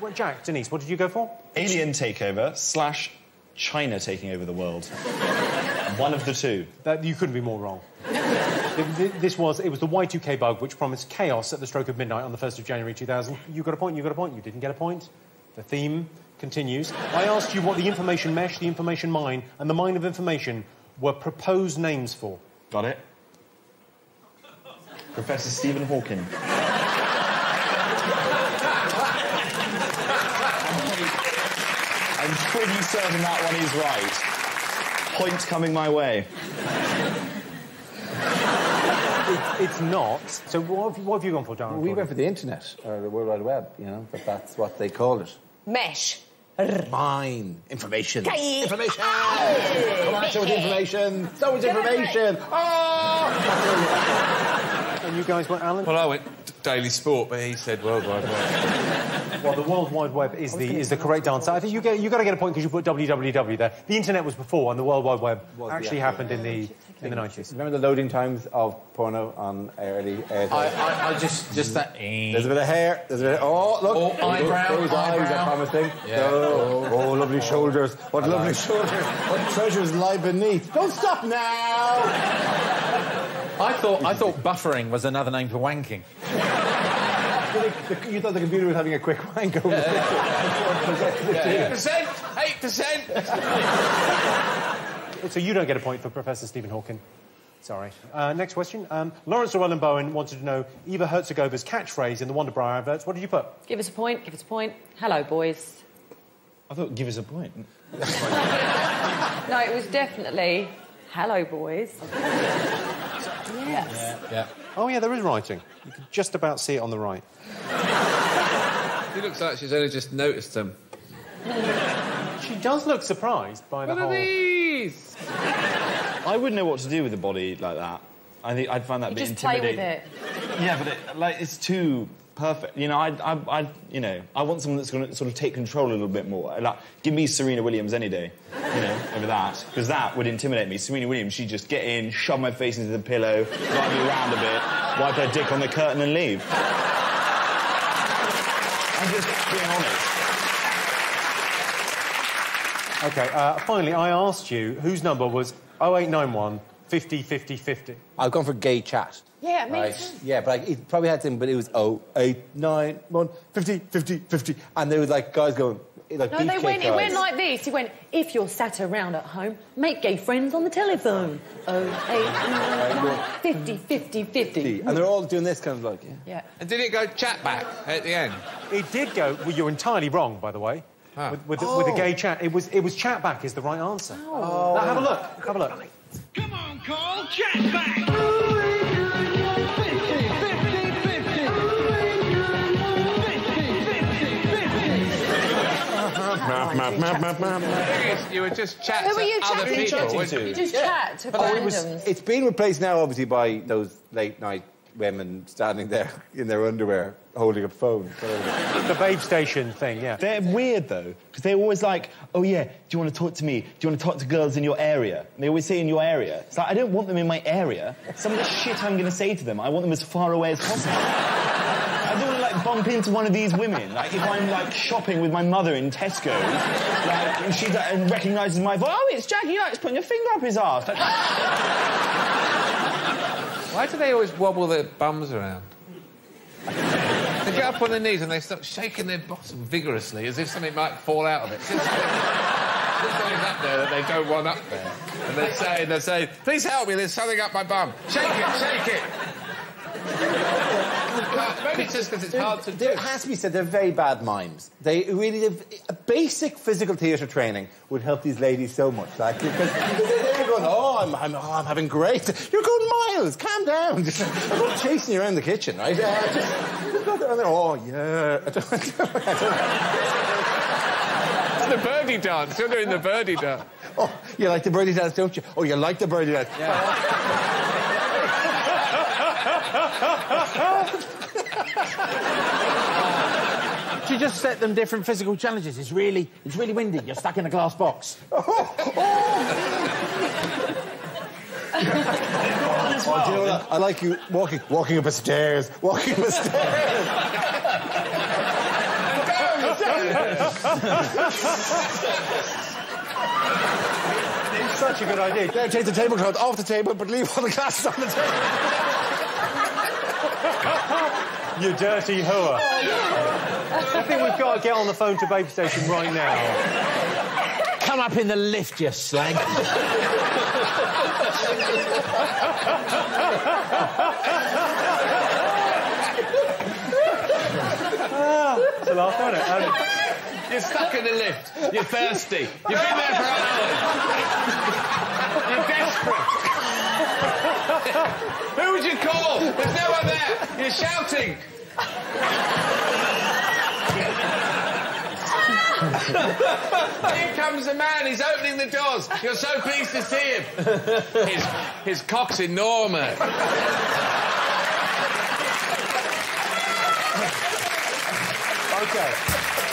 Well, Jack, Denise, what did you go for? Alien takeover slash China taking over the world. One of the two. That, you couldn't be more wrong. Th- th- this was it was the Y2K bug which promised chaos at the stroke of midnight on the 1st of January 2000. You got a point. You got a point. You didn't get a point. The theme continues. I asked you what the information mesh, the information mine, and the mine of information were proposed names for. Got it? Professor Stephen Hawking. I'm pretty certain that one is right. Point coming my way. It, it's not. So what have, you, what have you gone for, Darren? We went for the internet, or the World Wide Web, you know, but that's what they call it. Mesh. Mine. Information. Okay. Information! Oh. Come on, so much information! So much information! Oh! And you guys went, Alan? Well, I went Daily Sport, but he said World Wide Web. Well, the World Wide Web is the is the correct answer. I think you get you got to get a point because you put www there. The internet was before, and the World Wide Web Was actually the- happened in the in the nineties. Remember the loading times of porno on early air? I, I, I just, just that. There's a bit of hair. There's a bit. Of, oh, look. Oh, eyebrow, Those eyes eyebrow. are promising. Yeah. Oh, oh, oh, lovely shoulders. What lovely shoulders. What treasures lie beneath. Don't stop now. I thought, I thought buffering was another name for wanking. You thought the computer was having a quick wank over Eight percent, eight percent. So you don't get a point for Professor Stephen Hawking. Sorry. Uh, next question. Um, Laurence Llewelyn-Bowen wanted to know Eva Herzigova's catchphrase in the Wonderbra adverts. What did you put? Give us a point, give us a point. Hello, boys. I thought give us a point. No, it was definitely hello, boys. yes. Yeah. Oh yeah, there is writing. You can just about see it on the right. She looks like she's only just noticed them. She does look surprised by the What are whole. these? I wouldn't know what to do with a body like that. I think I'd find that a bit just play with intimidating. it. Yeah, but it, like it's too perfect. You know, I, I, I, you know, I want someone that's going to sort of take control a little bit more. Like, give me Serena Williams any day. You know, over that because that would intimidate me. Serena Williams, she'd just get in, shove my face into the pillow, wipe me around a bit, wipe her dick on the curtain, and leave. I'm just being honest. Okay. Uh, finally, I asked you whose number was 0891 50 50 50. I've gone for gay chat. Yeah, me Right. too. Yeah, but like, it probably had something, but it was oh, 8, 9, 1, 50, 50, 50. And there was like guys going, like No, they beefcake went. It went like this. He went. If you're sat around at home, make gay friends on the telephone. Oh, eight, nine, one, 50, 50, 50. And they're all doing this kind of like, yeah. Yeah. And did it go chat back at the end? It did go. Well, you're entirely wrong, by the way. Ah. With, with, the, with the gay chat, it was it was chat back is the right answer. Oh. Now, have a look. Have a look. Come on, Carl, chat back. You were just chatting Who were you to other chatting people. to? you? You just chat to Oh, it was, randoms. it's been replaced now, obviously, by those late night women standing there in their underwear holding up phones. The Babe Station thing, yeah. They're weird though, because they're always like, "Oh yeah, do you want to talk to me? Do you want to talk to girls in your area?" And they always say "in your area." It's like I don't want them in my area. Some of the shit I'm going to say to them, I want them as far away as possible. I don't want to like bump into one of these women. Like if I'm like shopping with my mother in Tesco, like, and she like, and recognises my voice. Oh, it's Jackie. You like putting your finger up his ass. Like, Why do they always wobble their bums around? They get up on their knees and they start shaking their bottom vigorously as if something might fall out of it. Something up there that they don't want up there. And they're saying, they're saying, please help me, there's something up my bum. Shake it, shake it. Maybe it's just because it's hard to do. There has to be said, they're very bad mimes. They really, a basic physical theatre training would help these ladies so much. Like, because they're going, oh, I'm, I'm, oh, I'm having great. You're going miles. Calm down. Just, I'm not chasing you around the kitchen, right? Uh, just, just go there and they're, oh, yeah. I don't, I don't, It's the birdie dance. You're doing the birdie dance. oh, you like the birdie dance, don't you? Oh, you like the birdie dance. She just set them different physical challenges. It's really, it's really windy. You're stuck in a glass box. Oh, do you know? I like you walking, walking up a stairs, walking up a stairs. It's such a good idea. There, take the tablecloth off the table, but leave all the glasses on the table. You dirty hooer. I think we've got to get on the phone to Baby Station right now. Come up in the lift, you slag. It's a laugh, isn't it? Um, You're stuck in the lift. You're thirsty. You've been there for hours. You're desperate. Who would you call? There's no one there. You're shouting. Here comes the man. He's opening the doors. You're so pleased to see him. His, his cock's enormous. okay.